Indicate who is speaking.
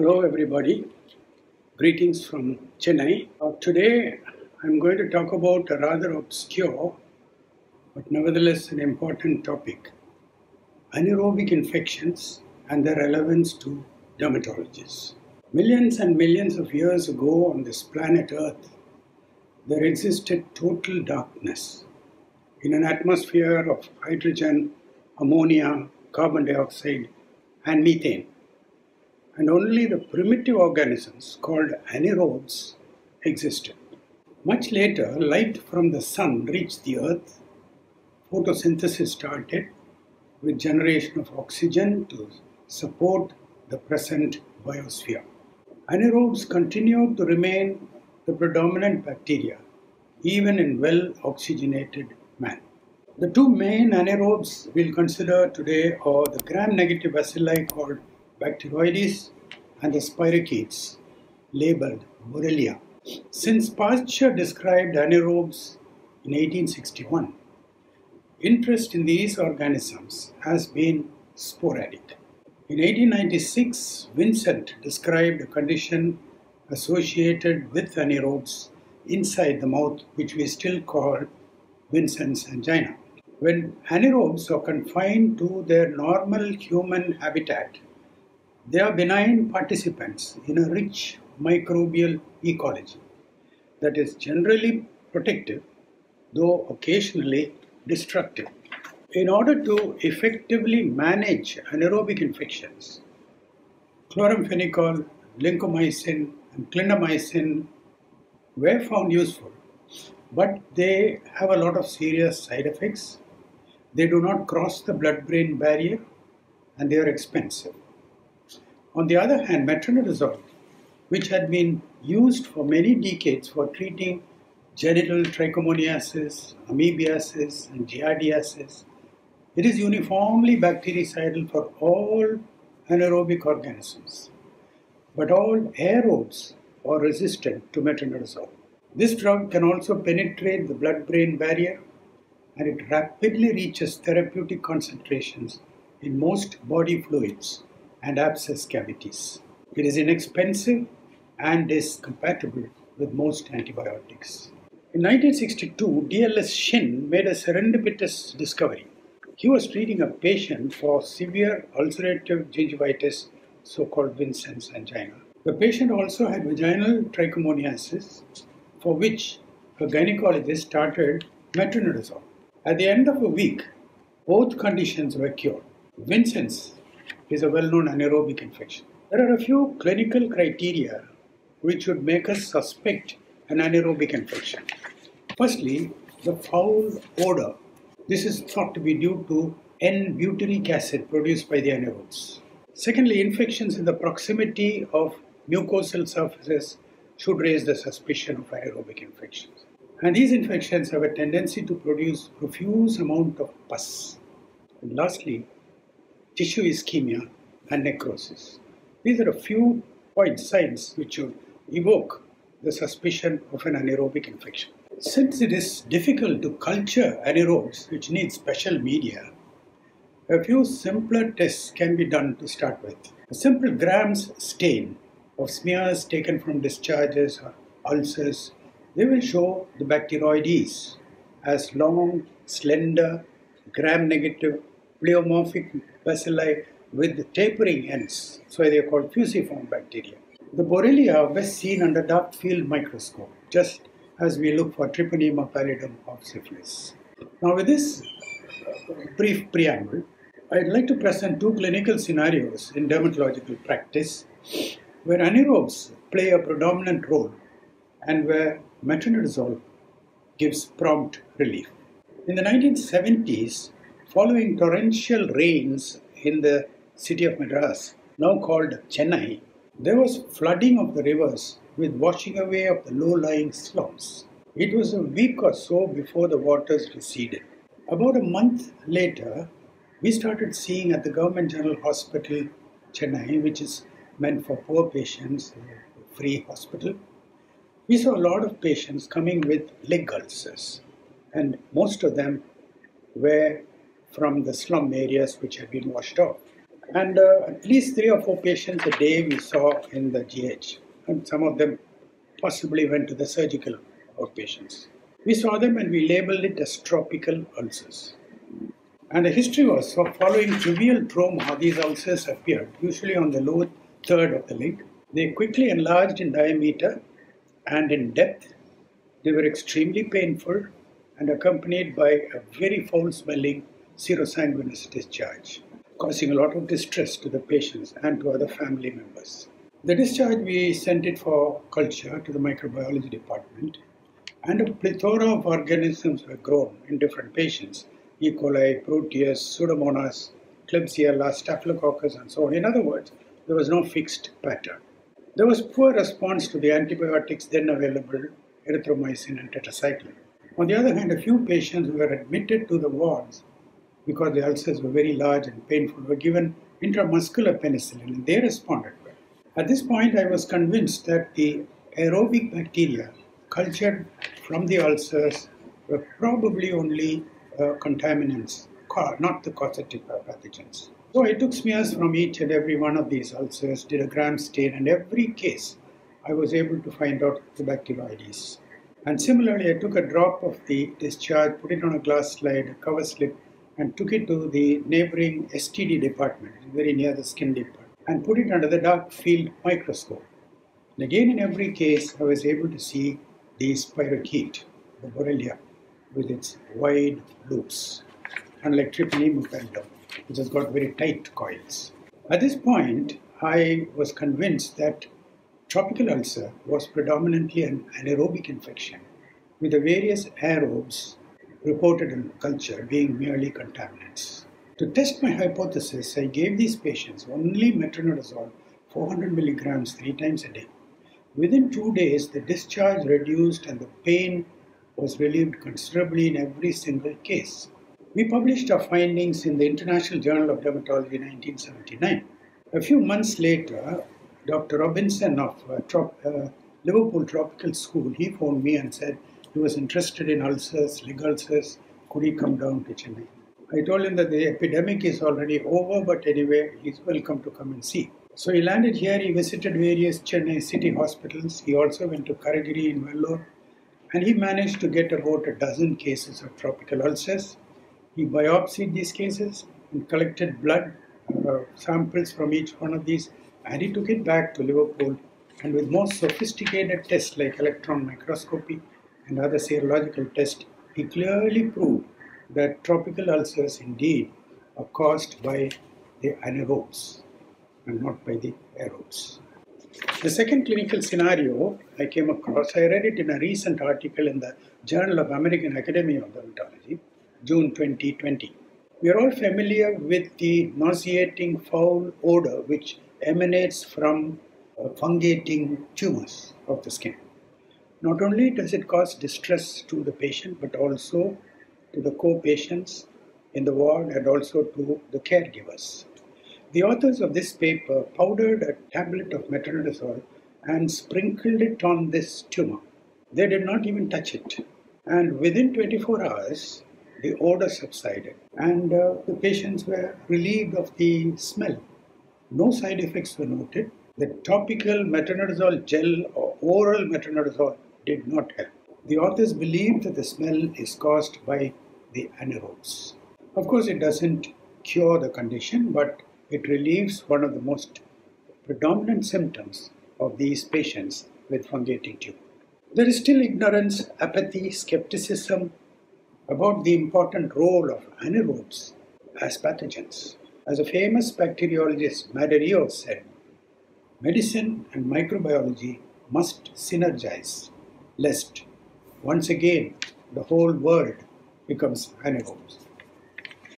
Speaker 1: Hello, everybody. Greetings from Chennai. Uh, today, I'm going to talk about a rather obscure but nevertheless an important topic anaerobic infections and their relevance to dermatologists. Millions and millions of years ago on this planet Earth, there existed total darkness in an atmosphere of hydrogen, ammonia, carbon dioxide, and methane. And only the primitive organisms called anaerobes existed. Much later, light from the sun reached the earth, photosynthesis started with generation of oxygen to support the present biosphere. Anaerobes continued to remain the predominant bacteria, even in well oxygenated man. The two main anaerobes we'll consider today are the gram negative bacilli called Bacteroides and the spirochetes labeled Borrelia. Since Pasteur described anaerobes in 1861, interest in these organisms has been sporadic. In 1896, Vincent described a condition associated with anaerobes inside the mouth, which we still call Vincent's angina. When anaerobes are confined to their normal human habitat, they are benign participants in a rich microbial ecology that is generally protective, though occasionally destructive. In order to effectively manage anaerobic infections, chloramphenicol, lincomycin, and clindamycin were found useful, but they have a lot of serious side effects. They do not cross the blood brain barrier and they are expensive. On the other hand, metronidazole, which had been used for many decades for treating genital trichomoniasis, amoebiasis, and giardiasis, it is uniformly bactericidal for all anaerobic organisms. But all aerobes are resistant to metronidazole. This drug can also penetrate the blood brain barrier and it rapidly reaches therapeutic concentrations in most body fluids and abscess cavities. It is inexpensive and is compatible with most antibiotics. In 1962, D.L.S. Shinn made a serendipitous discovery. He was treating a patient for severe ulcerative gingivitis, so called Vincent's angina. The patient also had vaginal trichomoniasis, for which a gynecologist started metronidazole. At the end of a week, both conditions were cured. Vincent's is a well known anaerobic infection. There are a few clinical criteria which would make us suspect an anaerobic infection. Firstly, the foul odor. This is thought to be due to N-butyric acid produced by the anaerobes. Secondly, infections in the proximity of mucosal surfaces should raise the suspicion of anaerobic infections. And these infections have a tendency to produce profuse amount of pus. And lastly, tissue ischemia and necrosis. These are a few point signs which should evoke the suspicion of an anaerobic infection. Since it is difficult to culture anaerobes, which need special media, a few simpler tests can be done to start with. A simple Gram's stain of smears taken from discharges or ulcers, they will show the bacteroides as long, slender, gram-negative, pleomorphic bacilli with tapering ends, so they are called fusiform bacteria. The Borrelia are best seen under dark field microscope, just as we look for Treponema pallidum of syphilis. Now, with this brief preamble, I'd like to present two clinical scenarios in dermatological practice where anaerobes play a predominant role and where metronidazole gives prompt relief. In the 1970s, following torrential rains in the city of Madras, now called Chennai, there was flooding of the rivers with washing away of the low lying slums. It was a week or so before the waters receded. About a month later, we started seeing at the Government General Hospital, Chennai, which is meant for poor patients, free hospital, we saw a lot of patients coming with leg ulcers, and most of them were from the slum areas which had been washed off. And uh, at least three or four patients a day we saw in the GH. And some of them possibly went to the surgical outpatients. We saw them and we labeled it as tropical ulcers. And the history was so following trivial trauma, these ulcers appeared, usually on the lower third of the leg. They quickly enlarged in diameter and in depth. They were extremely painful and accompanied by a very foul smelling serosanguinous discharge, causing a lot of distress to the patients and to other family members. The discharge, we sent it for culture to the microbiology department, and a plethora of organisms were grown in different patients E. coli, Proteus, Pseudomonas, Klebsiella, Staphylococcus, and so on. In other words, there was no fixed pattern. There was poor response to the antibiotics then available, erythromycin and tetracycline. On the other hand, a few patients were admitted to the wards because the ulcers were very large and painful were given intramuscular penicillin and they responded well. At this point, I was convinced that the aerobic bacteria cultured from the ulcers were probably only uh, contaminants, not the causative pathogens. So I took smears from each and every one of these ulcers, did a gram stain, and every case I was able to find out the bacteroides. And similarly, I took a drop of the discharge, put it on a glass slide, a cover slip, and took it to the neighboring STD department, very near the skin department, and put it under the dark field microscope. And again, in every case, I was able to see the spirochete, the Borrelia, with its wide loops, unlike Treponema pallidum, which has got very tight coils. At this point, I was convinced that tropical ulcer was predominantly an anaerobic infection, with the various aerobes reported in culture being merely contaminants. To test my hypothesis, I gave these patients only metronidazole 400 milligrams three times a day. Within two days, the discharge reduced and the pain was relieved considerably in every single case. We published our findings in the International Journal of Dermatology in 1979. A few months later, Dr. Robinson of uh, Trop, uh, Liverpool Tropical School, he phoned me and said he was interested in ulcers, leg ulcers. Could he come down to Chennai? I told him that the epidemic is already over, but anyway, he's welcome to come and see. So he landed here. He visited various Chennai city hospitals. He also went to Karigiri in Vellore and he managed to get about a dozen cases of tropical ulcers. He biopsied these cases and collected blood uh, samples from each one of these, and he took it back to Liverpool. And with more sophisticated tests like electron microscopy and other serological tests, he clearly proved that tropical ulcers indeed are caused by the anaerobes and not by the aerobes. The second clinical scenario I came across, I read it in a recent article in the Journal of American Academy of Dermatology, June 2020. We are all familiar with the nauseating foul odor which emanates from uh, fungating tumors of the skin. Not only does it cause distress to the patient, but also to the co patients in the ward and also to the caregivers. The authors of this paper powdered a tablet of metronidazole and sprinkled it on this tumor. They did not even touch it. And within 24 hours, the odor subsided and uh, the patients were relieved of the smell. No side effects were noted. The topical metronidazole gel or oral metronidazole did not help. The authors believe that the smell is caused by the anaerobes. Of course, it doesn't cure the condition, but it relieves one of the most predominant symptoms of these patients with fungating tumor. There is still ignorance, apathy, skepticism about the important role of anaerobes as pathogens. As a famous bacteriologist, Maderio said, medicine and microbiology must synergize, lest once again the whole world becomes anaerobes.